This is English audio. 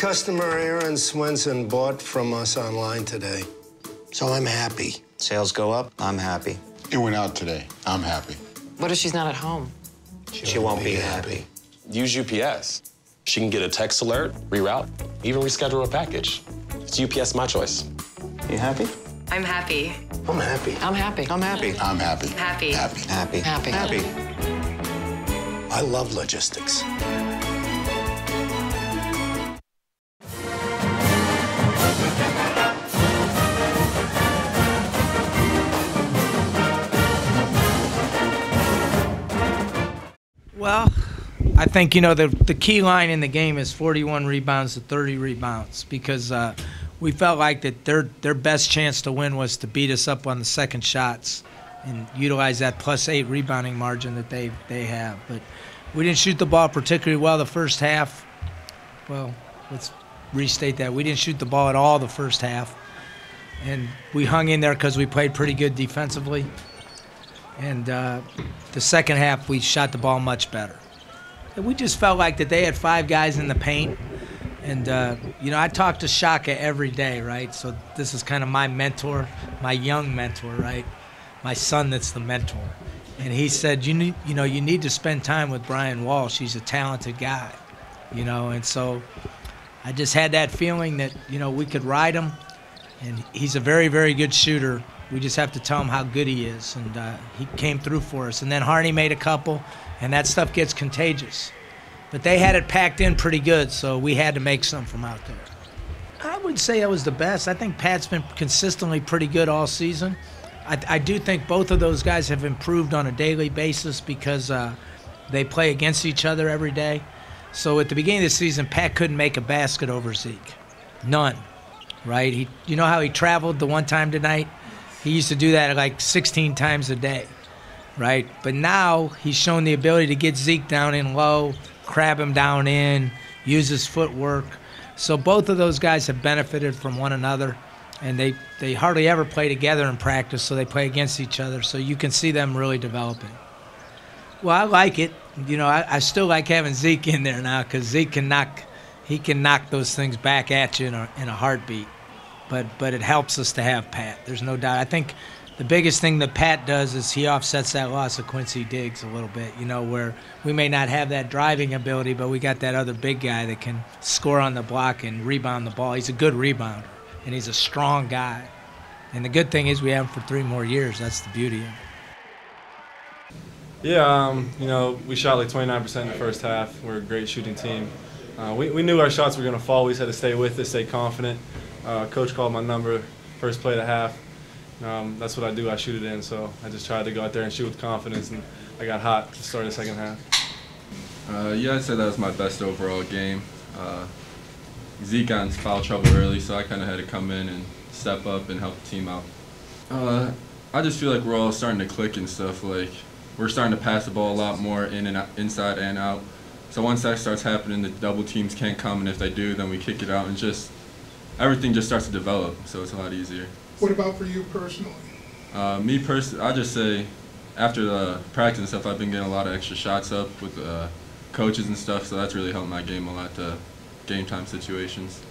customer Aaron Swenson bought from us online today. So I'm happy. Sales go up, I'm happy. It went out today. I'm happy. What if she's not at home? She, won't be happy. Use UPS. She can get a text alert, reroute, even reschedule a package. It's UPS My Choice. You happy? I'm happy. I'm happy. I'm happy. I'm happy. I'm happy. Happy. Happy. Happy. Happy. Happy. I love logistics. Well, I think you know the the key line in the game is 41 rebounds to 30 rebounds because uh, we felt like that their their best chance to win was to beat us up on the second shots and utilize that plus eight rebounding margin that they they have. But we didn't shoot the ball particularly well the first half. Well, let's restate that we didn't shoot the ball at all the first half, and we hung in there because we played pretty good defensively. And uh, the second half, we shot the ball much better. And we just felt like that they had five guys in the paint. And, uh, you know, I talk to Shaka every day, right? So this is kind of my mentor, my young mentor, right? My son that's the mentor. And he said, you, need, you know, you need to spend time with Brian Walsh. He's a talented guy, you know. And so I just had that feeling that, you know, we could ride him. And he's a very, very good shooter. We just have to tell him how good he is, and uh, he came through for us. And then Harney made a couple, and that stuff gets contagious. But they had it packed in pretty good, so we had to make some from out there. I would say it was the best. I think Pat's been consistently pretty good all season. I, I do think both of those guys have improved on a daily basis because uh, they play against each other every day. So at the beginning of the season, Pat couldn't make a basket over Zeke, none. Right? He, you know how he traveled the one time tonight? He used to do that like 16 times a day, right? But now he's shown the ability to get Zeke down in low, crab him down in, use his footwork. So both of those guys have benefited from one another, and they, they hardly ever play together in practice, so they play against each other. So you can see them really developing. Well, I like it. You know, I, I still like having Zeke in there now because Zeke can knock, he can knock those things back at you in a, in a heartbeat but but it helps us to have Pat. There's no doubt. I think the biggest thing that Pat does is he offsets that loss of Quincy Diggs a little bit. You know, where we may not have that driving ability, but we got that other big guy that can score on the block and rebound the ball. He's a good rebounder, and he's a strong guy. And the good thing is we have him for three more years. That's the beauty of it. Yeah, um, you know, we shot like 29% in the first half. We're a great shooting team. Uh, we, we knew our shots were going to fall. We just had to stay with it, stay confident. Uh, coach called my number first play of the half. Um, that's what I do. I shoot it in. So I just tried to go out there and shoot with confidence, and I got hot to start the second half. Uh, yeah, I'd say that was my best overall game. Uh, Zeke got in foul trouble early, so I kind of had to come in and step up and help the team out. Uh, I just feel like we're all starting to click and stuff. Like we're starting to pass the ball a lot more in and out, inside and out. So once that starts happening, the double teams can't come, and if they do, then we kick it out and just everything just starts to develop. So it's a lot easier. What about for you personally? Uh, me personally, I just say after the practice and stuff, I've been getting a lot of extra shots up with uh, coaches and stuff. So that's really helped my game a lot. to game time situations.